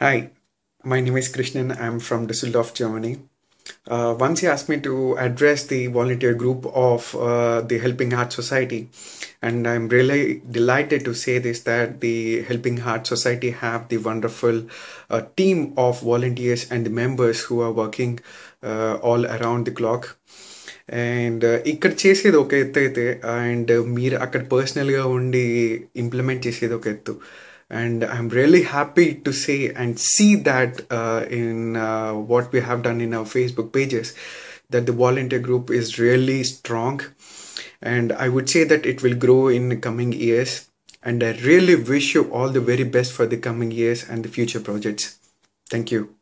Hi, my name is Krishnan. I'm from Düsseldorf, Germany. Uh, Vamsi asked me to address the volunteer group of uh, the Helping Heart Society, and I'm really delighted to say this that the Helping Heart Society have the wonderful uh, team of volunteers and the members who are working uh, all around the clock. And uh, ఇక్కడ చేసేది ఒక ఎత్తు అయితే and మీరు అక్కడ పర్సనల్గా ఉండి implement చేసేది ఒక ఎత్తు and i'm really happy to say and see that uh, in uh, what we have done in our facebook pages that the volunteer group is really strong. And i would say that it will grow in the coming years. And i really wish you all the very best for the coming years and the future projects. Thank you